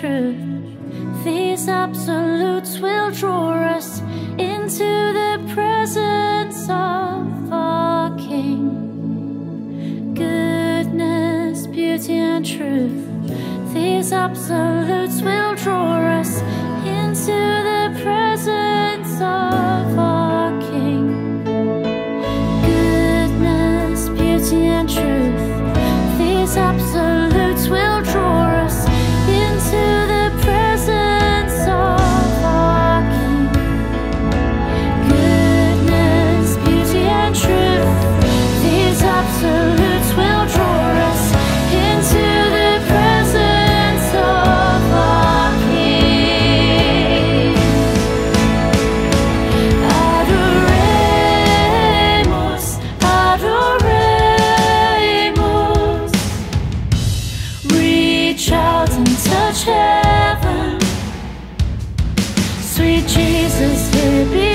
truth. These absolutes will draw us into the presence of our King. Goodness, beauty, and truth. These absolutes will draw us into the presence of This is here